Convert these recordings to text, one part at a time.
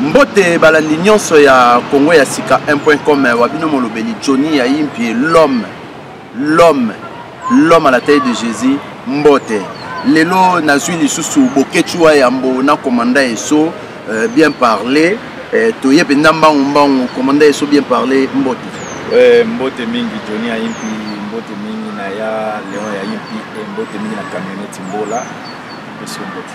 mbote balandi nyonso ya congo ya sika 1.com eh, wa bino molobeli johnny ya impie l'homme l'homme l'homme à la taille de jésus mbote lelo nazwi lisusu boketsu wa yambo na komanda eso euh, bien parle eh, toye mpenza mbangu mbangu komanda eso bien parle mbote eh, mbote mingi johnny ya impi mbote mingi na ya leon ya impi eh, mbote mingi na camionete mbola esu mbote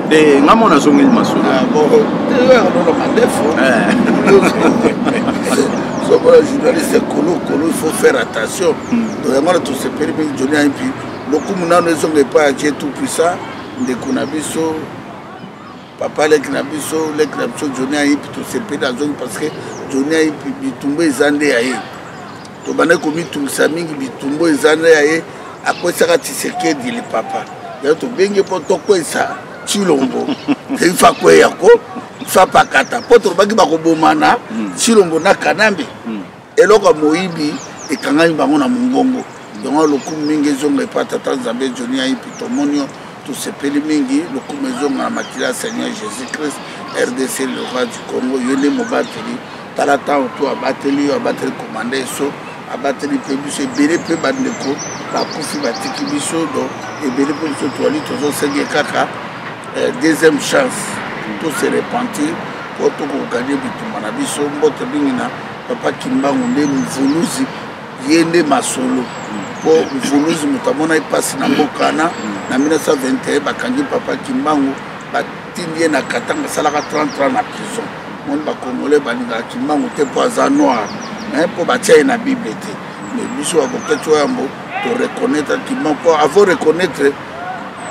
te nga mona azongeli masolo ah, sokola eh. journaliste ya kolokolo il faut faire attention hmm. to yango wana tosepeli mingi joni ayebi lokumu nano ezonga epai ya je tout puissant ndeko na biso papa leki na biso leki na biso joni ayebi tosepeli azongi parce que joni ayebi bitumba eza nde ya ye tobandaki komitungisa mingi bitumbo eza na ya ye akwesaka tisekedi lipapa yango tobengi mpo tokwesa cilombo ifa kweya ko ifa pakata mpo tolobaki bakobomana cilombo na kanambe eloko ya moyibi ekangami bango na mongongo yango lokumu mingi ezonga epa tata nzambe joni ayipi tomoni yo tosepeli mingi lokumu ezonga na makila ya seigneur jésus christ rdc le roi du congo yo nde mobateli tala ntango to abateli yo abateli komanda eso abateli mpe biso ebele mpe bandeko bakufi batiki biso do ebele mpe biso toali tozosenge kaka eh, deuxième chance tose repentir mpo tokokokani bitumba na biso mbote mingi na papa kimbangu nde mvuluzi ye nde masolo mpo mvuluzi moto amonaki mpasi na mbokana na 1921 bakangi papa kimbangu tindi ye na katanga asalaka 30 ans na prison moni bacongolais balingaka kimbangu te mpo aza noir me mpo batia ye na bible te me biso bakoketi oyo yambo toreconnaitre kimbangu mpo avo reconnaitre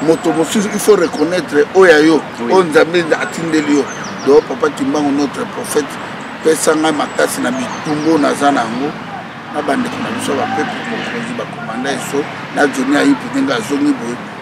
moto mosusu il faut reconnaitre oyo ya yo oyo nzambe atindeli yo do papa kimbangu notre prophète pesa ngai makasi na bitumbu naza na yango na bandeko na biso bapeple mokonzi bakomanda eso na joni ayipi ndenge azongi boye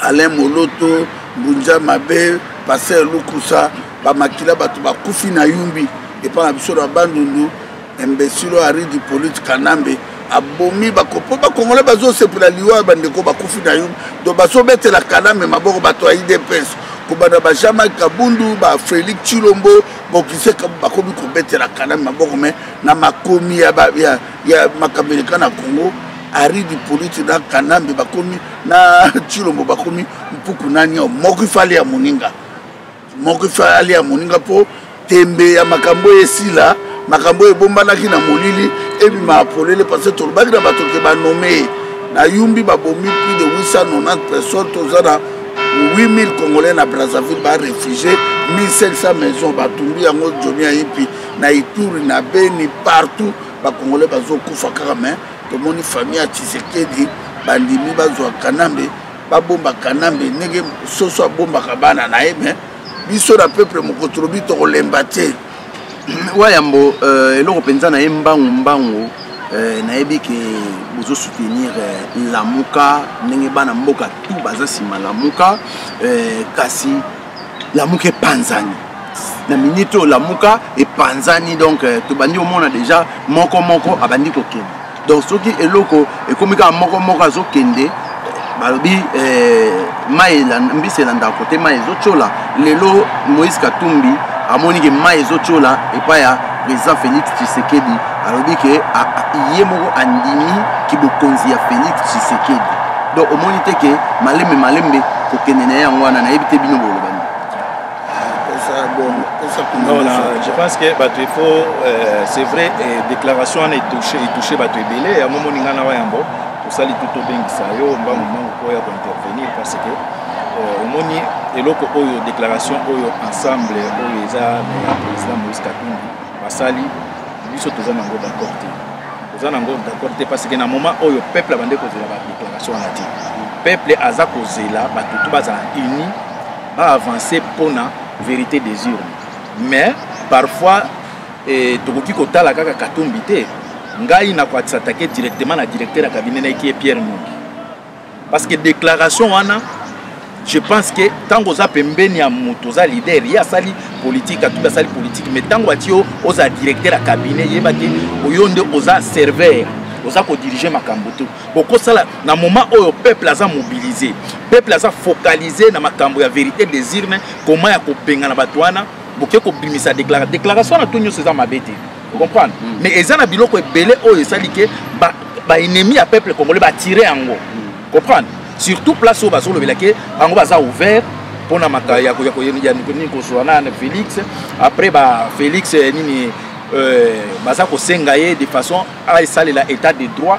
Alain Moloto, Mbunja Mabe, Pasteur Lukusa, bamakila bato bakufi na yumbi epai na biso na bandundu imbesilo ari du polite kanambe abomi bakopo bakongole bazosepela liwa ya bandeko bakufi na yumbi to bazobetela kanambe maboko bato ya idps kobanda bajama kabundu bafelix chilombo bokise bakomi kobetela kanambe maboko me na makomi ya, ya, ya makambo eleka na congo Aridi Hippolyte na Kanambe bakomi na Chilombo bakomi mpuku nani yo moko ifali ya moninga moko ifali ya moninga mpo tembe ya makambo oyo esila makambo oyo ebombanaki na molili ebima polele parce tolobaki na bato ke banome na yumbi babomi plus de 890 personnes toza na 8000 congolais na brazzaville barefugie 1500 maison batumbi yango jomi ayipi na ituri na beni partout bacongolais bazokufa kaka mai tomoni famille ya tshisekedi bandimi bazwa kanambe babomba kanambe ndenge soso abombaka bana na ye me biso na peuple moko tolobi tokolemba te wayambo euh, eloko mpenza na ye mbangu mbangu euh, nayebi ke bozo soutenir euh, lamuka ndenge bana mboka tu baza nsima lamuka kasi lamuka epanzani na minute oyo lamuka epanzani donc euh, tobandi omona déjà moko moko abandi kokende donc soki eloko ekomi kaka moko moko azokende balobi eh, mai mbisi elandaka kote mai ezotyola lelo moïse katumbi amoni ke mai ezotyola epai ya President Felix Tshisekedi alobi ke ye moko andimi kibokonzi ya Felix Tshisekedi. Donc omoni te ke malembe malembe kokende na ye yango wana nayebi te bino boloba nini. Non, là, je pense que bato il faut euh, c'est vrai eh, déclaration wana etouche etouche bato ebele yango moni ngai na wayambo tosali tu tobengisa yo mbangu mbangu mpo ya kointervenir parce que Euh, omoni eloko oyo déclaration oyo ensemble oyo eza na président moïse katumbi basali biso toza nango d'accord te toza nango d'accord te parce que na moment oyo peuple abandi kozela badéclaration wana te peuple aza kozela bato to bazala uni baavance mpona vérité des urnes mais parfois eh, tokoki kotala kaka katumbi te ngai nakoatisatake directement na directeur ya cabinet na ye kie pierre mungi parce que déclaration wana je pense que ntango oza pembeni ya moto oza leader ye asali politique atubi asali politique mais ntango bati yo oza directeur ya cabinet yeba te oyo nde oza serveur oza kodirige makambo te bokosala na moment oyo peuple aza mobilise peuple aza focalise na makambo ya vérité des urnes koma ya kobengana bato wana boke kobimisa déclaration déclaration wana to nyonso eza mabe te comprendre mm. mais eza na biloko ebele oyo esali ke baennemi ya peuple congolais batire yango mm. comprendre surtout place oyo bazolobela ke bango baza ouvert mpona maka ya nini kozwa na félix après ba félix eh, nini euh, baza kosenga ye de façon aesalela état de droit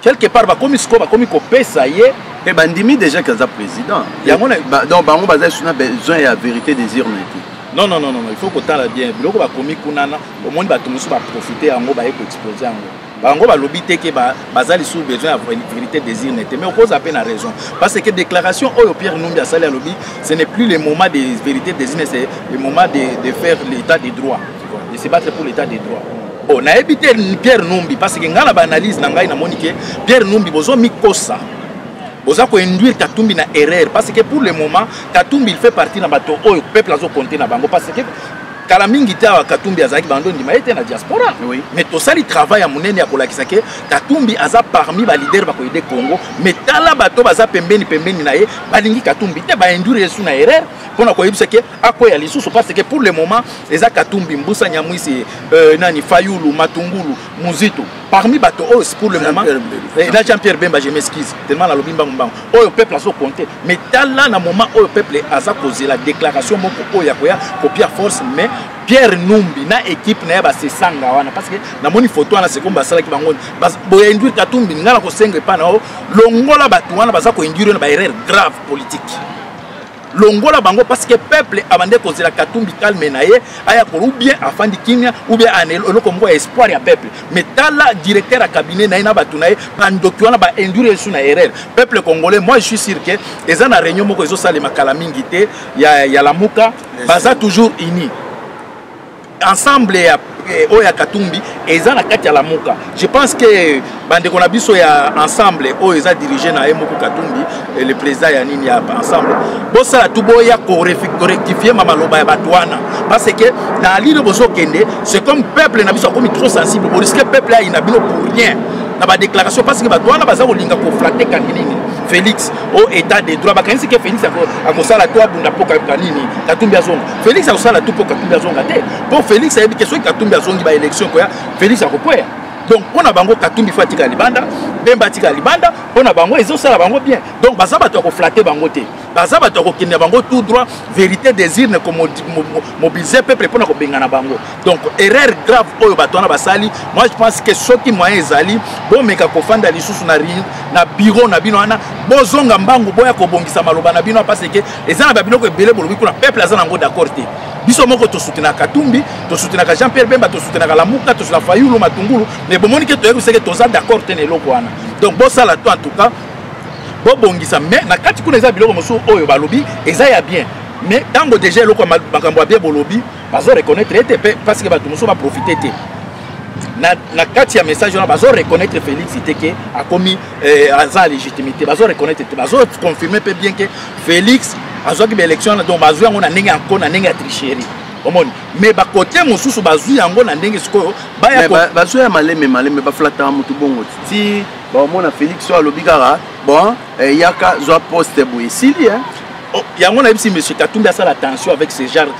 quelque part bakomi sikoyo bakomi kopesa ye mpe bandimi déjà ke aza président yango donc bango baza lisusu na besoin ya vérité des urnes te non non non non il faut kotala bien biloko bakomi kuna na omoni bato mosusu baprofite yango baye koexpose yango bango balobi te ke baza lisusu besoin ya vérité des urnes te mais okoza mpe na raison parce que déclaration oyo pierre numbi asali alobi ce n'est plus le moment des vérités des urnes c'est le moment de, de faire l'état des droits de se battre pour l'état de droit bon nayebi te pierre numbi parce que ngai na baanalyse na ngai namoni ke pierre numbi bozo mikosa boza koinduire katumbi na erreur parce que pour le moment katumbi il fait partie na bato oyo peuple azokonte na bango parce que kala mingi te awa katumbi azalaki bando ndima ye te na diaspora oui. mais tosali travail ya monene ya kolakisa ke katumbi aza parmi balider bakoyede congo mais tala bato baza pembeni pembeni na ye balingi katumbi te bainduire yesu na erreur mpo na koyebisa ke akweya lisusu parce que pour le moment eza katumbi mbusa nyamwisi euh, nani fayulu matungulu muzito parmi bato oyo pour le moment eh, na jean pierre bemba je m'excuse tellement nalobi mbangu mbangu oyo peuple azo compte mais tala na moment oyo peuple aza kozela déclaration moko oyo ya koya kopia force mais pierre numbi na équipe na ye basesanga wana parce que namoni photo wana sekombe basalaki bango boya induire katumbi ngai na kosenga epai na yo longola bato wana baza koinduire na baerreur grave politique longola bango parce que peuple abande kozela katumbi calme na ye aya kolo ou bien afandi kimia ou bien ana eloko moko ya espoir ya peuple mais tala directeur ya cabinet na ye na bato na ye bandoki wana bainduire esu na erreur peuple congolais moi je suis sûr que eza na réunion moko ezosalema kala mingi te ya, ya lamuka baza toujours unis ensemble ya eh, oyo ya katumbi eza na kati ya lamuka je pense que bandeko na biso ya ensemble oyo eza dirige na ye moko katumbi eh, le président ya nini ya ensemble bosala tu boya korectifie ma maloba ya bato wana parce que na lino bozokende c'est comme peuple na biso akomi trop sensible boriske peuple ayina bino pour rien na badéclaration parce que bato wana baza kolinga koflate kangi nini félix o état de droit bakanisi ke félix akosala to abunda mpo kanini katumbi azonga Felix akosala tout mpo Katumbi azonga te mpo Felix ayebi te soki Katumbi azongi ba élection koya Felix akokwea donc mpo na bango Katumbi fo atika libanda Bemba atika libanda mpo na bango ezosala bango bien donc baza bato ya koflate bango te baza bato ya kokende bango tout droit vérité désir ne komobiliser peuple mpo na kobengana bango donc erreur grave oyo bato wana basali moi je pense que soki moyen ezali bomeka kofanda lisusu na, na biro na bino wana bozonga mbangu boya kobongisa maloba na bino parce que eza na babiloko ebele bolobi kuna peuple aza nango d'accord te biso moko tosutenaka katumbi tosutenaka jean pierre bemba tosutenaka lamuka tosutena fayulu matungulu mais bomoni ke toyebi seke toza d'accord te na eloko wana donc bosala to en tout cas bobongisa mais na kati kuna eza biloko mosusu oyo balobi eza ya bien mais ntango deja eloko makambo ya bien bolobi bazo reconnaître ye te mpe parce que bato mosusu baprofite te na, na kati ya message wana bazo reconnaître félix te ke akomi eh, aza légitimité bazo reconnaître te bazo confirme mpe bien ke félix azwaki baélection wana donc bazwi yango na ndenge ya nko na ndenge ya tricherie omoni mais bakote mosusu bazwi yango na ndenge sikoyo bazwi ya malembe malembe baflataka motu bongo ti baomona félix oyo alobi kaka bon eh, yaka zwa poste boye esili yango nayebisi monsieur katumbi asala tension avec ce genre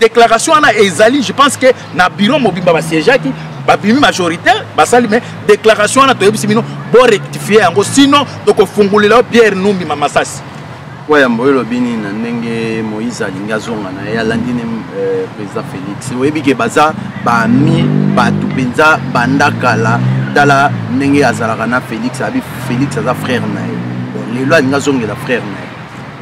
déclaration wana ezali je pense que na bureau mobimba basiégeaki babimi majoritaire basali mais déclaration wana toyebisi bino borectifie yango sinon tokofungulela yo pierre numbi ma masasi mpo yambo oyo elobi nini na ndenge moïse alingi azonga na ye alandi ne euh, président félix oyebi ke baza bami bato mpenza banda kala tala ndenge azalaka na félix abi félix aza frère na ye lelo alingi azongela frère na ye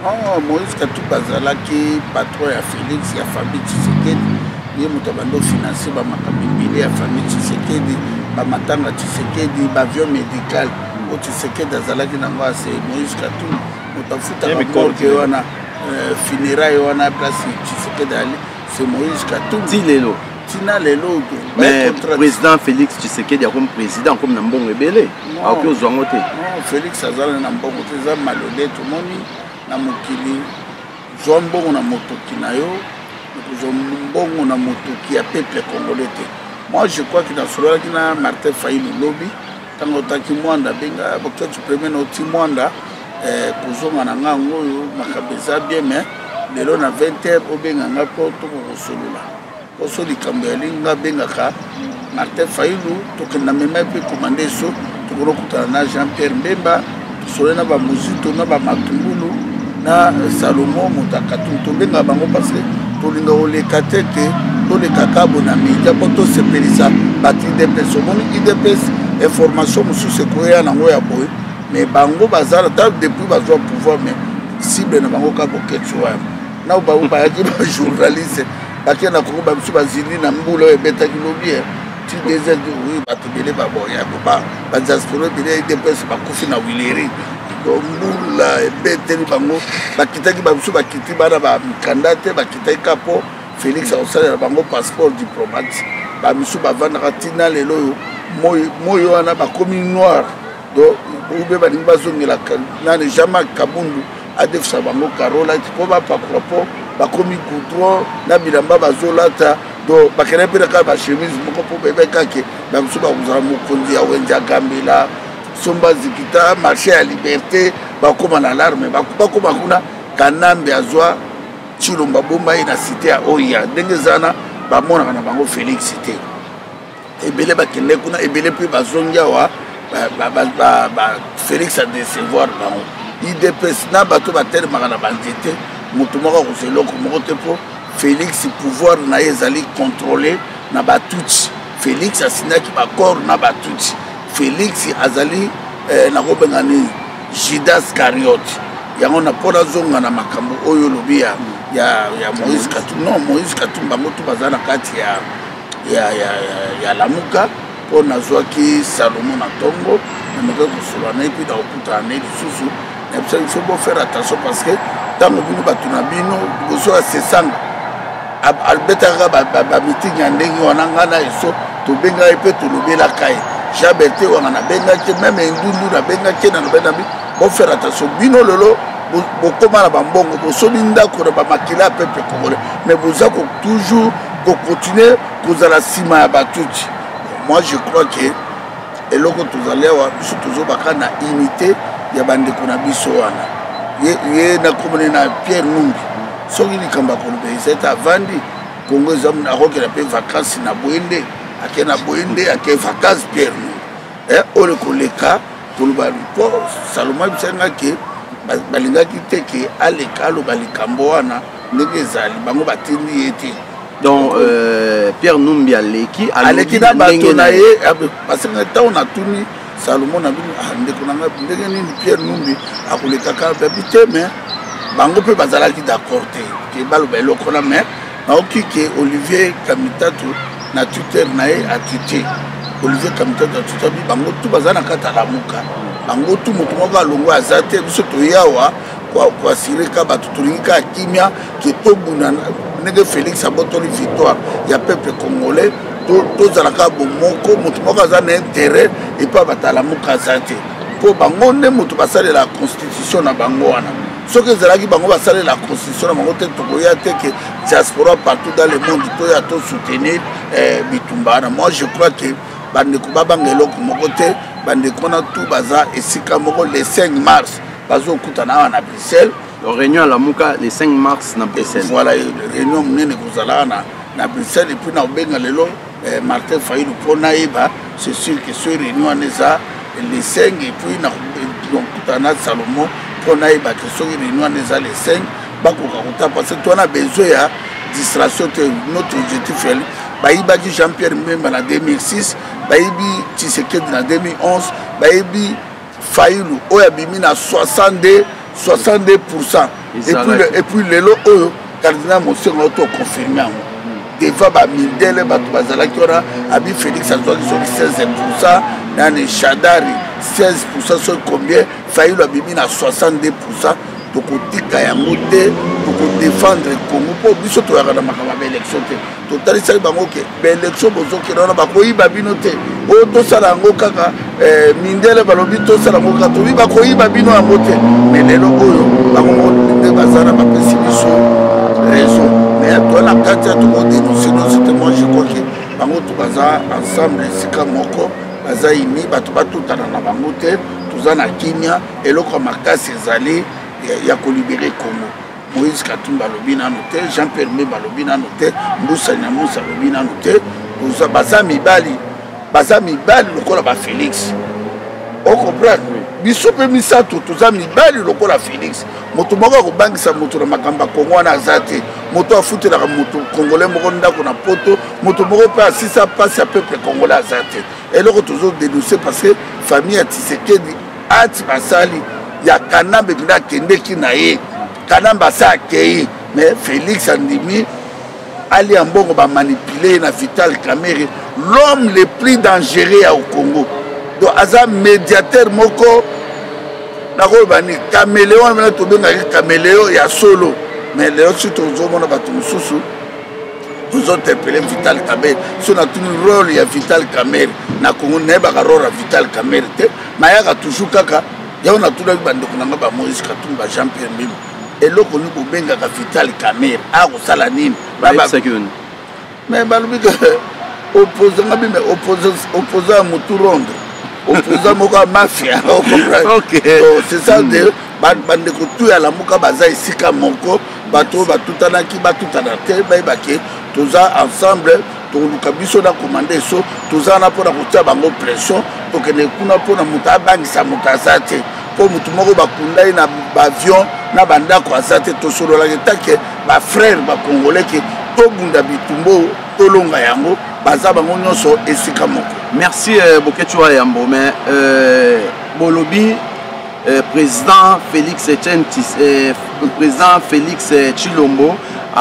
Oh, Moïse Katumbi azalaki patron ya Felix ya famille Tshisekedi ye moto abandi ofinanse bamakambo ebele ya famille Tshisekedi bamatanga Tshisekedi baavion médical oyo Tshisekedi azalaki nango ase Moïse Katumbi moto afutaka morgue wana euh, funéraille wana place Tshisekedi ali c'est Moïse Katumbi ti lelo tina lelo oke mais président félix tshisekedi akomi président akomi na mbongo ebele akoki ozwa yango te félix azala na mbongo te eza malode tomoni na mokili zwa mbongo na motoki na yo kozwa mbongo na motoki ya peuple congolais te moi je crois ke nasololaki na martin fayulu lobi ntango otaki mwanda benga bokati premier na oti mwanda eh, kozonga na ngai yango oyo makambo eza bien mais lelo na 20 heure obenga ngai mpo tokokosolola oso likambo ya linga abengaka martin failu tokenda mema mpe komanda eso tokoki kokutana na jean pierre mbemba tosole na bamozito na bamatumbulu na salomo moto ya katuni tobengaka bango parce que tolinga koleka te te toleka kabo na media mpo tosepelisa bato idps omoni idps information mosusu ekoya nango ya boye mais bango bazala ta depuis bazwa pouvoir mais cible na bango ka boketsu wana nao bango bayaki bajournaliste bake na kongo bamosusu bazindi na mbula oyo ebetaki lobi eh. ti desert oui bato bele baboya badiaspora bele edepes bakufi na wileri mbula ebeteli bango bakitaki bamosusu bakiti bana bamikanda te bakitaki ka mpo félix akosalela bango passeport diplomate bamisusu bavandaka ntina lelo oyo moi wana bakomi noire donc ube balingi bazongela nani jean marc kabundu adefisa bango carolite mpo bapakola mpo bakomi goudron na bilamba bazolata donc bakenda mpe na kaka bachemise moko mpo bebe kake na biso bakozala mokonzi ya wenze ya gambela somba zikita marché ya liberté bakóma na larme bakóma kuna kanambe azwa cilomba bomba ye na site ya oya ndenge ezana bamonaka na bango félix te ebele bakende kuna ebele mpe bazongi awa félix adecevoir bango idps na bato batelemaka na banzete moto moko akozwa eloko moko te mpo félix pouvoir na ye ezali contrôle na batutsi félix asinaki baccord na batutsi félix azali eh, nakobenga nini judas cariote yango na mpo nazonga na makambo oyo olobi ya, ya, ya moïse katumba non moïse katumba bango to baza na kati ya ya, ya, ya, ya lamuka mpo nazwaki salomo na ntongo nameka kosolola na ye mpe nakokutana na ye lisusu na biso biso bofaire attention parce que ntango bino bato na bino liboso ya sesanga abetaka bamiting ya ndenge wana ngai na eso tobengaka ye mpe tolobelaka ye jean berte wanga nabengaki ye meme endundu nabengaki ye na lobeli na bino bofaire attention bino lelo bokóma na bambongo bosobi ndako na bamakila ya peuple congolais mais boza ko toujours kokontinue kozala nsima ya batuti moi je crois ke eloko tozali awa biso tozobaka na unité ya bandeko na biso wana ye nakomone na pierre numbi soki likambo akoloba ezete avandi kongo eza akokela mpe vakansi na boyende ake na boyende ake vakansi pierre numbi eh, oyo ekoleka koloba mpo saloma bisangaki balingaki te ke aleka aloba likambo wana ndenge ezali bango batindi ye te donc euh, pierre numbi aleki aleki na bato na ye parce que ntango natuni salomon na bino ah, ndeko na ngai ndenge nini pierre numbi akolekaka babi te mais bango mpe bazalaki d'accord te ke baloba eloko wana mais naoki ke olivier kamitatu na tuteur na ye atute olivier kamitatu atutabi bango tu baza na kati alamuka bango tu moto moko alongwe aza te biso toyawa koasireka bato tolingi kaka kimia ke tobunda ndenge félix abotoli victoire ya peuple congolais tozalaka bomoko moto moko aza na intérêt epai batalamuka aza te mpo bango nde moto basalela constitution na bango wana soki ezalaki bango basalela constitution na bango te tokoya te ke diaspora partout dans le monde toya tosoutenir eh, bitumba wana moi je crois que bandeko babanga eloko moko te bandeko wana tu baza esika moko le 5 mars bazokutana awa na bruxelles réunion alamuka le 5 mars na bruxelles voilà réunion monene ekozala na, na bruxelles epuis na kobenga lelo eh, martin fayulu mpo nayeba c'est sûr que ce réunion wana eza le 5 epuis nakutana na salomon mpo nayeba ke soki réunion wana eza le 5 bakoka kota parce que towana besoin ya distraction te notre objectif yali bayibaki jean pierre mbemba na 2006 bayibi tshisekedi na 2011 bayibi failu oyo abimi na 62 62 pourcent epuis lelo oyo cardinal mosengo to confirme yango devant bamindele bato bazalaki wana abi félix azwaki soki 16 pourcent nani shadari 16 pourcent soki combien failu abimi na 62 pourcent tokotika yango te tokodefendre congo mpo biso toyaka na makambo ya baelektio te totalisaki bango ke baelektio bozokenda wana bakoyiba bino te oyo tosala yango kaka eh, mindele balobi tosala yango kaka tobi bakoyiba bino yango te me lelo oyo bango moko nde baza na bapesi biso raison me atoa na kati ya tokodenonse nyonso te moi je crois ke bango to baza ensemble esika moko baza imi bato batutana na bango te toza na kimia eloko ya makasi ezali ya kolibere congo moïse katumbi alobi nano te jean pierre mbemba alobi nano te mbusa nyamusa alobi nano te baza mibali baza mibali lokola bafélix ocomprendre biso mpe misato toza mibali lokola félix moto moko akobangisa moto na makambo ya kongo wana aza te moto afutelaka moto kongolai moko ndako na poto moto moko mpe asisa mpasi ya peuple kongolai aza te eloko tozodenonse parce que famille ya tisekedi Acte basali ya Kanambe bina akendeki na ye. Kanambe ase akei mais Felix andimi ali ya mbongo ba manipuler ye na Vital Kamerhe l'homme le plus dangereux ya au Congo. Donc aza médiateur moko nakoloba ni kameleon wana mena tobengaki kameleon ya solo mais lelo soki tozomona bato mosusu tozointerpele vital kamere so natuni role ya vital kamere na kongo nayebaka role ya vital kamere te nayaka toujours kaka yango natunaki bandeko na ngai bamoise katumbi ba jean pierre mbimu eloko nini kobengaka vital camere akosala nini mais balobi ke opposant nga bime opposant ya motu ronde opposant moko ya mafia c'est ça hmm. de bandeko tu ya lamuka baza esika moko bato oyo batutanaki batutana te bayebake toza ensemble tokoluka biso na komanda eso toza wana mpo na kotia bango pression tokende kuna mpo na moto abangisa moto aza te mpo moto moko bakunda ye na baavion na bandako aza te tosololaka etake bafrere bacongolais ke tobunda bitumba oyo tolonga yango baza bango nyonso esika moko merci euh, boketshu wa yambo mais euh, bolobi euh, président félix chen euh, président félix euh, chilombo euh,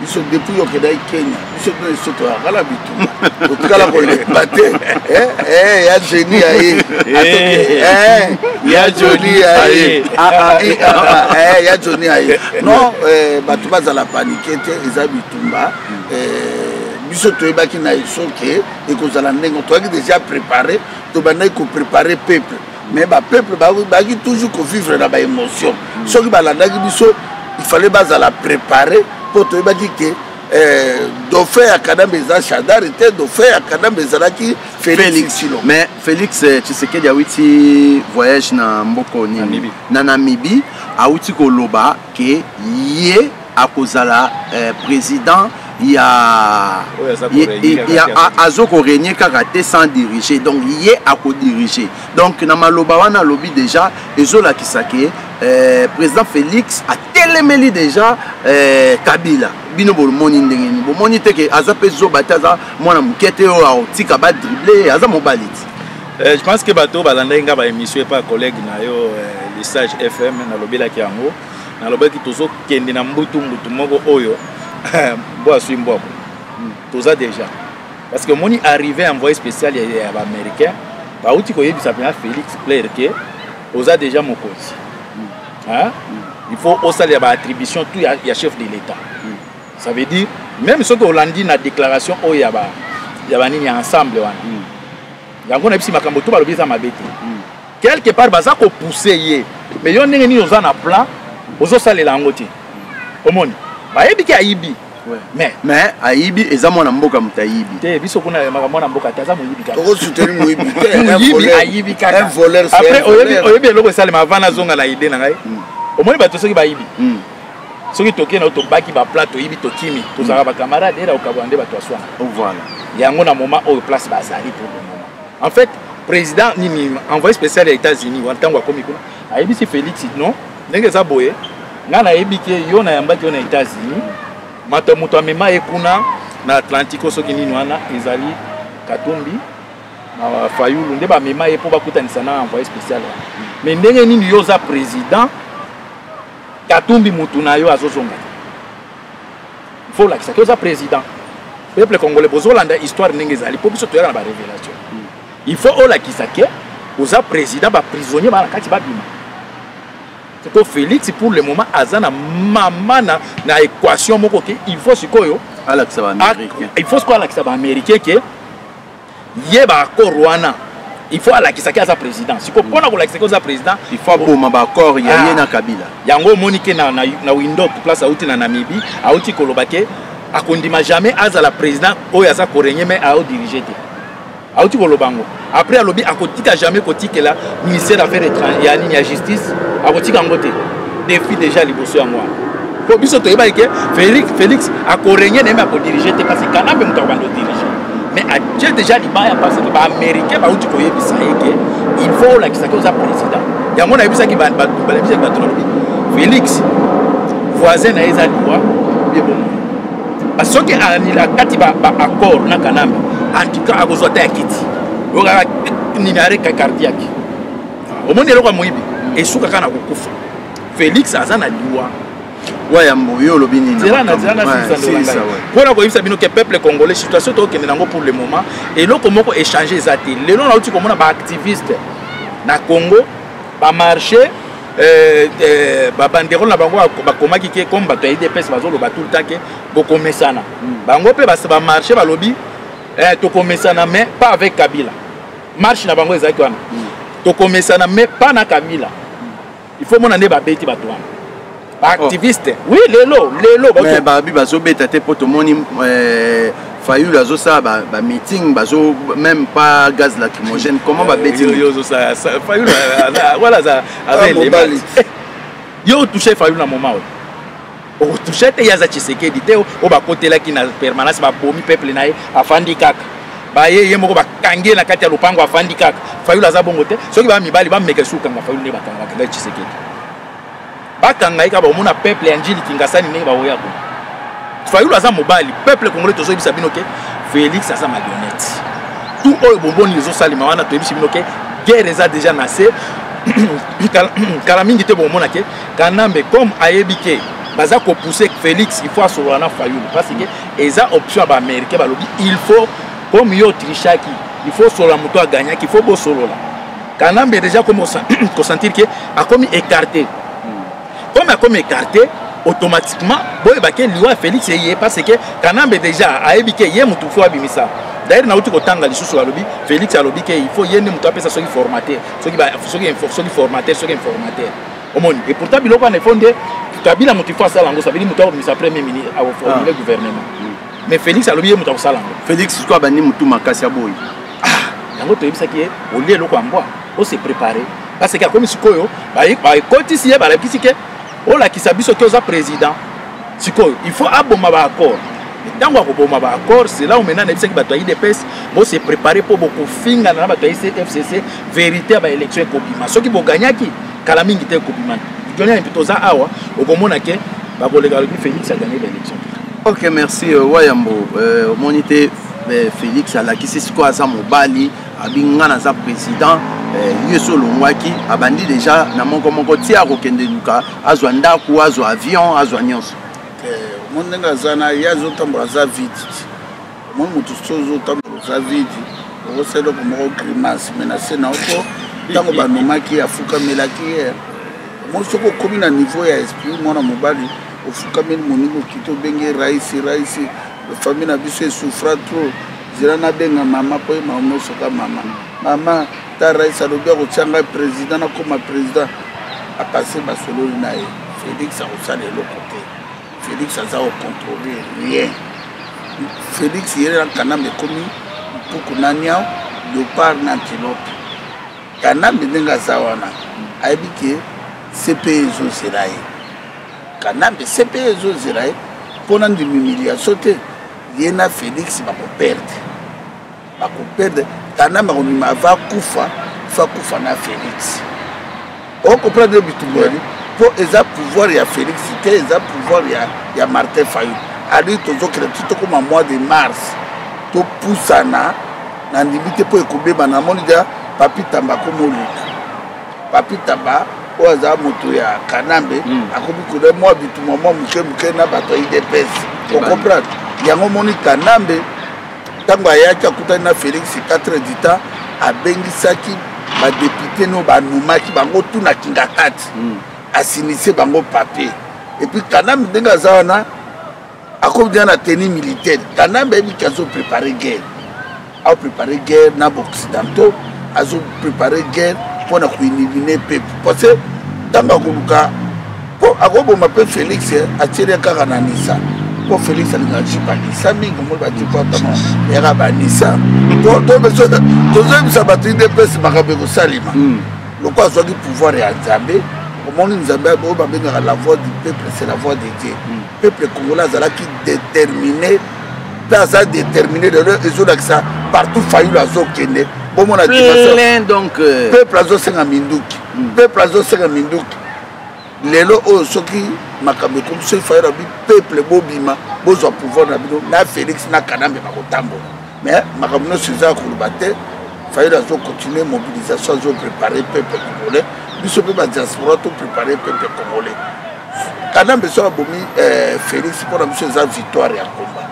biso depuis okendaki kenya biso bino liso toyaka na bitumba totikala kolemba te eh, eh, ya jeni ya ye eh. ya joni ya ye ah, ah, ya joni ya ye non bato bazala panike te eza bitumba biso toyebaki na esoke ekozala ndenge toyaki deja prépare tobandaki koprépare peuple mais ba peuple bazalaki toujours kovivre na ba émotion soki balandaki biso il fallait bazala préparé mpo toyebaki ke eh, dauphin ya kanambe eza shadari te dauphin ya kanambe ezalaki félix silo mais félix eh, tshisekedi awiti voyage na mboko nini na namibie awuti koloba que ye akozala eh, président ya azo koregne kaka te sans diriger donc ye akodirige donc na maloba wana alobi déjà ezolakisa ke eh, président félix atelemeli déjà eh, kabila bino bomoni ndenge nini bomoni te ke aza mpe zoba te aza mwana moke te oyo akotika badrible aza mobali ti Eh, je pense que bato oyo balandaki ngai baémission epa collègue na yo eh, le sage fm nalobelaki yango nalobaki tozokende na mbutu mbutu moko oyo eh, mbo aswi mbwako hmm, toza déjà parce que omoni arrivé ya envoyé spécial ya baaméricain bauti koyebisa mpena félix plaire ke oza déjà mokonzi hmm. hmm. il faut osalela baattribution tout ya, ya chef de l'état ça veut dire même soki olandi na déclaration oyo ya banini ya ensemble wana yango nayebisi makambo to balobi eza mabe te hmm. quelque part baza kopousse ye mais yo ndenge nini oza na plan ozosalela yango te omoni bayebi ke ayibi mais mais ayibi eza mwana mboka moto ayibi te biso kuna yamaka mwana mboka te aza moyibi kakakosuteni moyibi moyibi ayibi kakaapres oyebi eloko esalema avant nazonga na ide na ngai hmm. omoni bato soki bayibi hmm. soki toke na tobaki baplat toyibi tokimi tozalaka bacamarade era okabwana nde bato aswana voilà yango na moment oyo place bazali pour le moment en fait président nini envoyé spécial ya états-unis wana ntango akomi kuna ayebisi félix non ndenge eza boye ngai nayebi te yo nayambaki yo na états-unis mato moto amema ye kuna na atlantico soki nini wana ezali katumbi na fayulu nde bamema ye mpo bakutanisa na envoyé spécial wana mais ndenge nini yo oza président katumbi mutu na yo azozonga te fo olakisa ke oza président peuple congolais bozolanda histoire ndenge ezali mpo biso toyaka na barévélation il faut olakisa ke oza président baprisonnier baa na kati babima sikoyo félix pour le moment aza na mama na, na équation moko ke il faut sikoyo il faut sikoyo alakisa baaméricain ke ye ba accord wana il faut alakisaki aza président siko mpona kolakisaki oza président il faut aboma baaccord ya ye ah. na kabila yango omoni ke na, na, na windok place auti na namibie auti koloba ke akondima jamais azala président oyo aza korenye mai aodirige te auti koloba yango après alobi akotika jamais kotikela ministère d'affaires étrangères ya nini ya justice akotika yango te défi déjà liboso yango wana mpo biso toyebaki ke félix félix akorenye na ye mai akodirige te kasi kanambe moto akobanda odirige mais atie déjà libaya parce que baaméricain bauti koyebisa ye ke il faut olakisaki oza président yango nayebisaki balebisaki bato nalobi félix voisin na ye eza liwa ye bomo soki anila kati baaccord na kanambe antuka akozwa ta ya kiti oyokaka nini areka cardiaque omoni eloko ya moyibi esukaka na kokufa félix aza na liwa wayambo yo olobi ninimpona koyebisa bino ke peuple congolais situation tokokende nango pour le moment eloko moko échange eza te lelo nauti komona baactiviste na congo bamarché euh, euh, babanderole na bango bakomaki ke comme bato ya idps bazoloba tout le temps ke bokomesana hmm. bango mpe bamarché balobi eh, tokomesana mais pas avec kabila marche na bango ezalaki wana hmm. tokomesana mais pas na kabila il faut mona nde babeti bato wana baactiviste oh. oui lelo lelo mais babi bazobeta te mpo tomoni euh, fayulu azosala bameeting bazo même pas gaz lacrymogène comment euh, babeti fayulu euh, voilà aza ah, elemali yo otouche fayulu na moment oyo okotusha te ye aza tshisekedi te oyo bakotelaki na permanence babomi peuple na ye afandi kaka baye ye moko bakangi ye na kati ya lopango afandi kaka fayulu aza bongo te soki baa mibali bameka esu kokanga fayulu nde bakanga bakanga tshisekedi bakanga ye kaka bakomona peuple ya njili kingasani ndenge baoya ko fayulu aza mobali peuple congolais tozoyebisa bino ke félix aza malionete tout oyo bomboni ezosalema wana toyebisi bino ke guerre eza deja na se kala mingi te bokomona ke Kanambe comme ayebi ke baza ko pousser Felix il faut asolola na Fayulu parce que eza option ba américain balobi il faut comme yo trichaki il faut solola moto aganyaki il faut bosolola Kanambe déjà comme ko sentir ke akomi écarté comme akomi écarté automatiquement boyeba ke liwa ya Felix eye parce que Kanambe déjà ayebi ke ye motu fo abimisa d'ailleurs nauti kotanga lisusu alobi Felix alobi ke il faut ye nde moto apesa soki formateur soki soki formateur soki informateur omoni et pourtant biloko wana ifo nde kabila moto ifo asala yango sabili moto akomisa premier ministre akoformule ah. gouvernement mm. mais félix alobi ye moto akosala yango félix siko abandi motu makasi ya boyi ah, yango toyebisaki ye olie eloko ya mbwa ose prépare parce ke akomi sikoyo baekotisi ye balakisi ke olakisa biso ke oza président sikoyo il faut aboma ba accord ntango akoboma ba accord c'est là où maintenant nayebisaki bato ya idps bose prépare mpo bokofingana na bato ya fcc vérité ya baélection ekobima soki boganyaki kala mingi te ekobima joniani mpe toza awa okomona ke bakoleka alobi félix aganye baélection ok merci euh, wayambo euh, omoni te euh, félix alakisi sikoyo aza mobali abi nga naza président eh, ye so olongwaki abandi deja na moko moko ti akokende luka azwa ndako azwa avion azwa nyonso omoni ndenge aza na ye azotambola aza vidi omoni moto so ozotambola oza vidi okosala eloko moko grimace mai na se na oko ntango banomaki ye afukamelaki ye omoni soki okomi na niveau ya esprit mwana mobali ofukameli moninga okiti obengi raisi raisi famille na biso esouffra trop zela nabenga mama mpo ye maomesoka mama mama ta rais alobi akotia ngai président nakoma président apase basololi na ye félix akosala eloko te félix aza kocontrole rien félix yele na kanambe ekomi mpuku na niao leopard na antilope kanambe ndenge aza wana ayebi ke cpe ezozela ye kanambe cpe ezozela ye mpo na ndimi humiliation te ye na felix bakoperde bakoperde kanama komima va kufa fa kufa na felix okomprendre bitumbu yali mpo eza pouvoir ya felix te eza pouvoir ya, ya martin fayu ali tozokela ti tokoma mois de mars topusana na ndimi te mpo ekobeba namoni ja papi tamba komoleka Papi Taba oyo aza moto ya Kanambe mm. akomi kuna mwa bituma mwa moke moke na bato ya IDPS okomprendre yango omoni Kanambe ntango ayaki akutani na Felix 4 du temps abengisaki badepute no banumaki bango tu na kingakati mm. asinise bango papier epuis Kanambe ndenge aza wana akomi na tenue militaire kanambe ayebi ke azo prépare guerre ao prépare guerre na baoccidentaux azo prépare guerre mpo na koelimine peuple parce que ntango akoluka mpo akoboma mpe félix eh, atieli ye kaka na nisa mpo félix alingaka jipa nisa mingi omoni bajipa tama yaka banisa mpo tozoyebisa bato idps makambo ekosalema hmm. lokola azwaki pouvoir ya nzambe omoni nzambe oyo babengaka la voix du peuple c'est la voix de dieu hmm. peuple congolais azalaki déterminé mpe aza déterminé lelo ezolakisa partout fayulu azokende bomona donc euh, peuple azosenga minduki hmm. peuple azosenga minduki lelo oyo soki makambo ekomi soki fayulu abi peuple bobima bozwa pouvoir na bino na félix na kanambe bakotambola mais makambo nyonso eza ya koloba te fayele azocontinue mobilisation azoprépare peuple congolais biso mpe badiaspora toprépare peuple congolais kanambe so abomi eh, félix mpo na biso eza victoire ya komba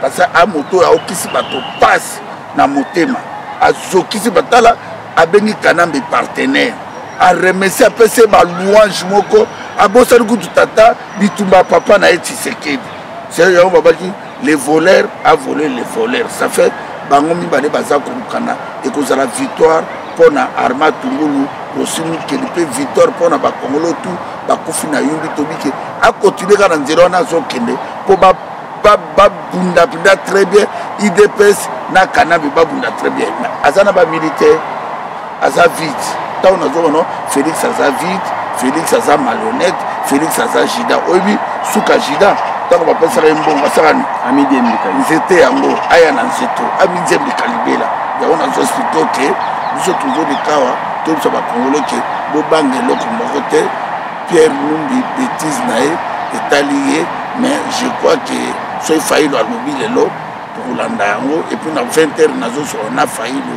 parce a moto oyo aokisi bato mpasi na motema azokisi batala abengi kanambe partenaire aremesi apesi ye balouange moko abosani kutu tata bitumba papa na ye tshisekedi se yango babaki le voleur a volé le voleur ça fait bango mibale baza kolukana ekozala victoire mpo na arma tungulu rosi mikeli mpe victoire mpo na bakongolo tu bakufi na yumbi tobike akontinue kaka na nzela wana azokende mpo babunda mpenza très bien idps na kanabi babunda très bien aza na bamilitaire aza vide ntango nazoba no félix aza vide félix aza malhonnête félix aza jida oyebi suka jida ntango bapesaka ye mbongo asaka ni nzete yango aya na nzeto amidiembika libela yango nazo sito ke biso tozo likawa toyebisa bakongolo ke bobanga eloko moko te pierre lumbi betise na ye etali ye mais je crois ke soki fayilo alobi lelo tokolanda yango epuis na 20 heure nazosolo na fayilo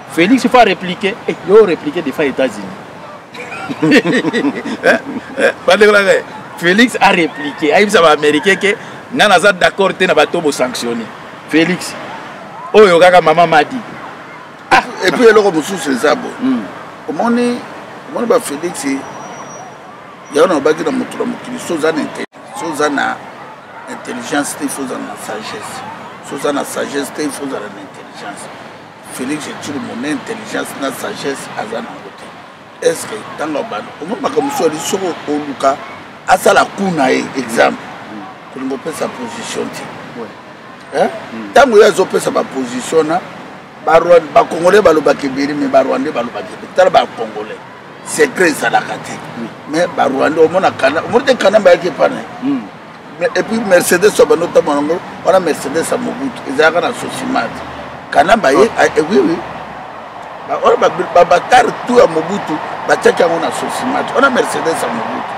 Felix faut répliquer et eh, yo répliquer des fois États-Unis. Hein? Hein? Pas de Felix a répliqué. Aïe, ça va américain que nga naza d'accord te na bato bosanctionne félix oyo kaka mama madi ah, epuis eloko mosusu eza bo hmm. omoni omoni bafélix yango na obaki na moto na mokili so oza na so oza na intelligence te ifo ozala na sagesse so oza na sagesse te ifo ozala na intelligence Felix Tshilombo na intelligence na sagesse aza na yango te estce ntango abanda omoi makambo so ali soko oluka asala ku na ye exemple kolinga opesa position te ntango hmm. ye azopesa baposition na bacongolais balobaka ebele me barwandais balobaka ebele tala bacongolais secret ezalaka te mais barwandais omona omoni te kanambe ayaki epana ye hmm. et puis mercedes oyo bando ntango yango wana mercedes ya mobutu ezalaka na sosimat kanamba ye ah. eh, oui oui wana babatar tout ya mobutu batiaki yango na sosimat wana mercedes ya mobutu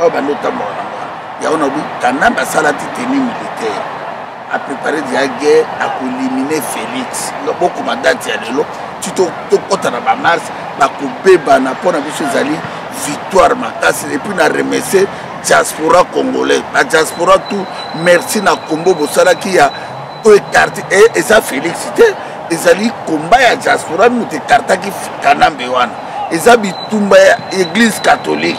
oyo bando ntango yango yango na bi kanamba asalaki teni militaire a préparer déjà guerre à éliminer Félix donc beaucoup ma date ya lelo tu to to kota na ba mars ba ko beba na pona biso ezali victoire makasi et puis na remercier diaspora congolais ba diaspora tout merci na combo bosalaki ya oyo écarte et eza Félix te ezali combat ya diaspora moto ekartaki kanambe wana eza bitumba ya église catholique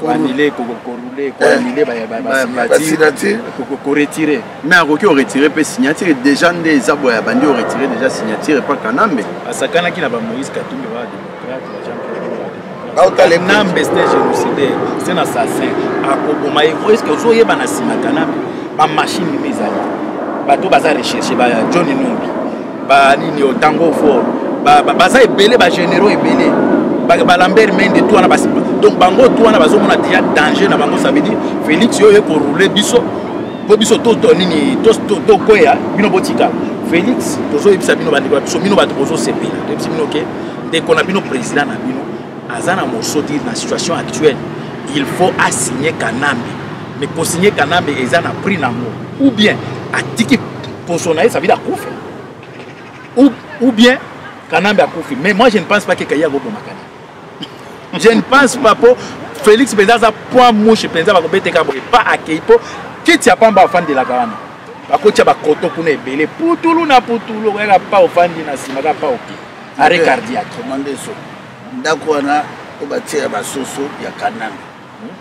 koanile korule koanile basignature koretire mais akoki oretire mpe signature déjà nde eza boye abandi oretire déjà signature epa kanambe asakanaki na bamoïse katumbi ba démocrate ba jean pierre kanambe ste génocidaire se na assassin akoboma ye eske ozoyeba na nsima kanambe bamashine nini ezali bato baza recherche ba john numbi ba nini yo tango fort ba baza ebele ba généraux ebele ba Lambert Mende tout wana basi donc bango tout wana bazo mona déjà danger na bango ça veut dire Félix yo ko rouler biso po biso to to nini to to to koya bino botika Félix tozo yebisa bino bandeko biso bino bato bozo sepela to yebisa bino ke ndeko na bino président na bino aza na morceau dire na situation actuelle il faut assigner Kanambe mais ko signer Kanambe eza na prix na ngo ou bien atiki poso na ye ça veut dire akufi ou, ou bien kanambe akufi mais moi je ne pense pas que kayi akoboma kanambe je ne pense pas po félix mpenza aza point mouche mpenza bakobeteka boye pa akei po kiti ya pamba afandelaka wana bakotya bakoto kuna ebele putulu na putulu okoyaka pa ofandi na nsima ka pa oke are cardiaque ndako wana oyo batia ya basoso ya kanambe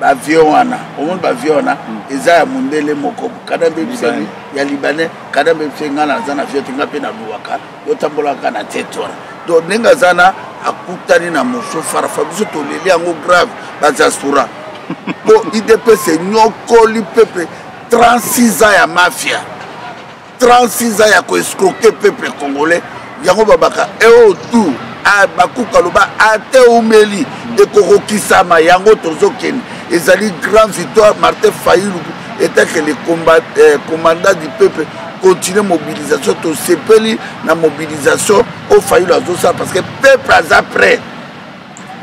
ba vieux wana omoni ba vieux wana hmm. eza ya mundele moko kada mpe biso ya libanais kada mpe biso ngai naza na vieux te ngai mpe naluwaka yo tambolaka na tete wana donc ndenge aza na akutani na moso farafa biso toleli yango grave bazasura po idps enyokoli pepe 36 ans ya mafia 36 ans ya ko escroquer peuple congolais yango babaka eo tour bakuka aloba ate umeli ekokokisama yango tozokende ezali grand victoire martin fayulu etake le eh, commandant du peuple continue mobilisation tosepeli na mobilisation oyo fayulu azosala parce que peuple aza prêt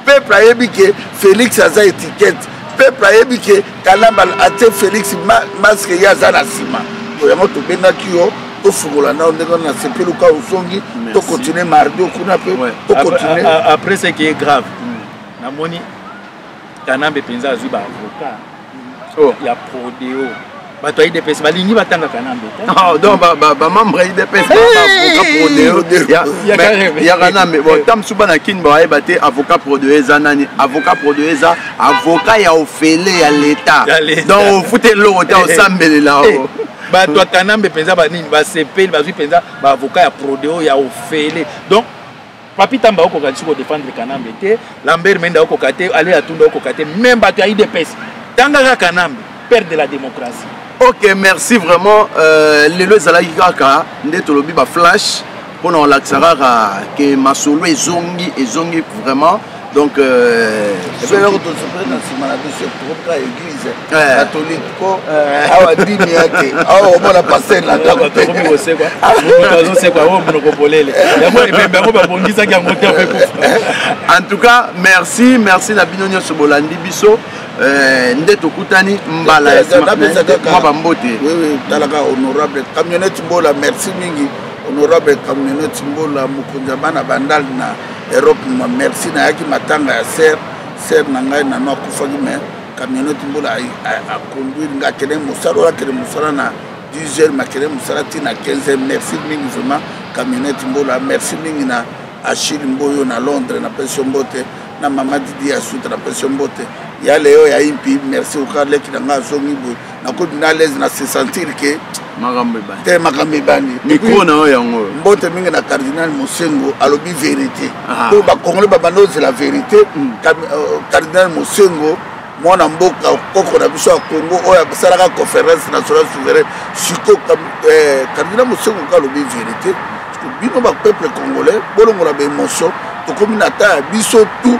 peuple ayebi ke felix aza etiquette peuple ayebi ke kalamba atie felix masque ye aza na nsima to yango tobengaki yo tofungola nao ndenge wana na sepeli oka osongi tokontinue mardi okuna mpe tokontinue après ce qui est grave namoni kanambe mpenza azwi baavocat oh. ya prodeo bato ya idps balingi batangaka na mbe ah, donc bamembre ya idps yaka na mbe ta mosusu bana kini bayeba te avocat prodeo eza nani avocat prodeo eza avocat ya ofele ya leta donc ofute eloko te osambelela eh, eh, o bato ya kanambe mpenza banini basepeli bazwi mpenza baavocat ya prodeo ya ofele donc Papi Tamba okoka lisusu ko défendre Kanambe te, Lambert Mende okoka te, Ale Atunda okoka te, même bato ya IDPS. Tanga kaka Kanambe, père de la démocratie. Ok, merci vraiment. Euh, lelo ezalaki kaka nde tolobi ba flash mpo na kolakisa kaka ke masolo ezongi ezongi vraiment donc epele yoko tosopele na nsima na biso tokoka église eh. catholique mpo eh. awa dini ya te awa omona paster na ndako teazosekwa oyo monoko polele yango ebembe yango babongisaki yango te mpe kufa en tout cas merci merci na bino nyonso bolandi biso eh, nde tokutani mbala ya mwa bambote talaka honorable camionnette mbola merci mingi honorable camionnette mbola mokonzi ya bana bandal na Europe ma merci nayaki matanga ya ser ser na ngai nano akufaki me camionete mbula aconduire ngai akende mosala oyo akende mosala na 10 heures makende mosala ti na 15 heures merci mingi vraiment camionete mbula merci mingi na achille mboyo na londres napesi yo mbote na mama didi ya suta napesi yo mbote ya leo ya impi merci okarleki na ngai azongi boye nakoti na alaise na se sentir ke makambo ebandi te makambo ebandi mikro na yo yango mbote mingi na cardinal mosengo alobi verité ah. po bacongolais babanda ozela verité hmm. euh, cardinal mosengo mwana mboka koko na biso ya congo oyo asalaka conférence national souverain siko euh, cardinal mosengo ka alobi verité bino bapeuple congolais bolongola baémotion tokomi na ta ya biso tout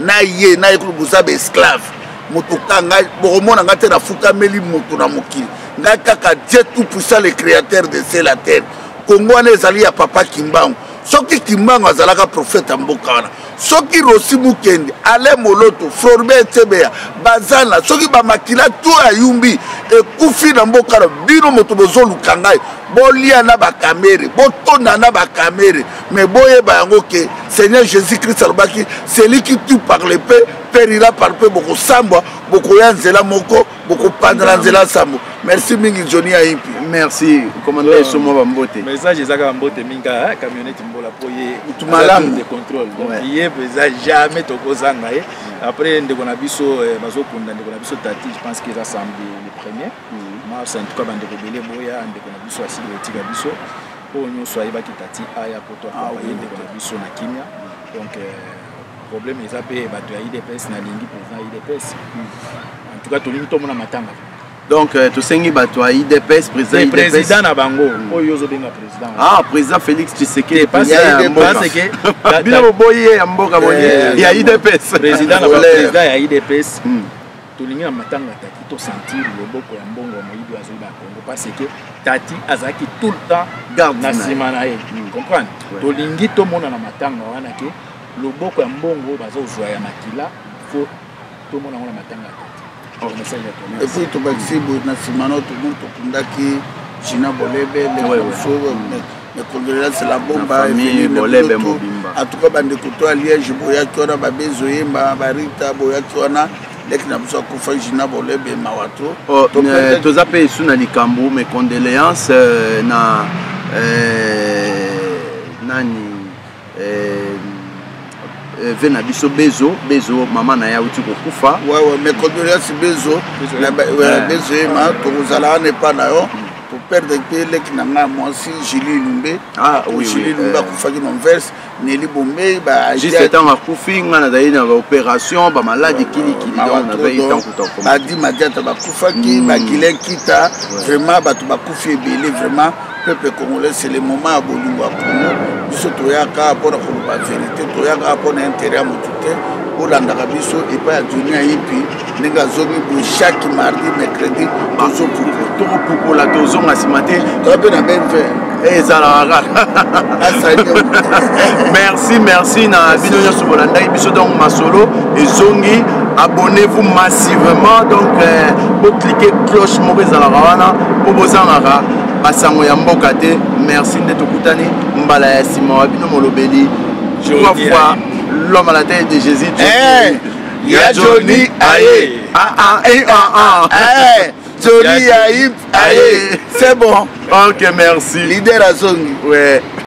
na ye na ye kutu boza ba esclave moto ka ngai bokomona ngai te nafukameli moto na mokili ngai kaka dieu tout puissant le créateur de se la terre kongo wana ezali ya papa kimbangu soki kimbangu azalaka profete ya mboka wana soki rosi mokende ale moloto florbe etebeya bazana soki bamakila to ayumbi ekufi na mboka na bino moto bozoluka ngai bolia na bakamere botonda na bakamere mais boyeba yango ke seigneur jésus christ alobaki celui qui tue par le pe perira par pe bokosambwa bokoya nzela moko bokopandela nzela nsambo merci mingi joni ayipi merci komanda yeso mwa bambote message ezaka bambote mingi kaka camionnete mbola mpo ye kutu malamu de contrôle donc ye eza jamais tokozanga ye après ndeko na biso eh, bazokunda ndeko na biso tati je pense que eza samedi le premier mm. mars en tout cas bandeko ebele boya ndeko na biso asili kotika biso oyo nyonso ayebaki tati aya poto akompaye ah, ndeko na biso na kimia donc euh, problème eza mpe bato ya idps nalingi président ya idps hmm. en tout cas tolingi tomona matanga donc euh, tosengi bato ya idps président na bango hmm. oyo yo ozobenga président ah président félix tshisekediaseke bino boboyi ye ya mboka boye ya idps président ya idps tolingi na matanga tati tosentir loboko ya mbongo ya moyibi oyo azoyiba ya congo parce que tati azalaki tout le temps garde na nsima na ye mm. comprendre tolingi tomona na matanga wana ke loboko ya mbongo bazozwa ya makila fo tomona yango na matanga ya tati esi tobakisi boye na nsima na tomoni tokundaki jina bolebe leoso mes condoléances la bomba famille bolebe mobimba en tout cas bandeko to ya liège boyaki wana babezi oyemba barita boyaki wana leki na biso akufa jina bolebe mawa to oh, euh, toza mpe esu na likambo mes condoléances euh, na euh, nani Eh, ve na biso bezo bezo mama na ye auti kokufa wawa mais condoléance bezo bezo yema tokozala wana epa na yo toperdre mpe leki na ngai mwasi julie lumbe ah, julie lumbe eh. akufaki na anvers neli bombei juste ntango akufi ngai nazali na baopération bamaladi kilikili badi madiata bakufaki hmm. bagilen kita vraiment bato bakufi ebele vraiment peuple congolais c'est le moment ya bolingo ya congo biso toyaka mpona koloba verité toyaka mpona intérêt ya motu te olandaka biso epai ya joni ayipi ndenge azongi boye chaque mardi mercredi tozopupola tozonga nsima te toza mpe na bmv eh, ezalaka merci merci na bino nyonso bolandaki biso donc masolo ezongi abonnez-vous massivement donc euh, boclike cloche moko ezalaka wana mpo bozangaka basango ya mboka te merci nde tokutani mbala ya nsima wa bino molobeli trois fois l'homme à la tête de jésus eh, ya joni aye ah, ah, eh, ah, eh, joni ya hip aye c'est bon ok merci leader azongi ouais.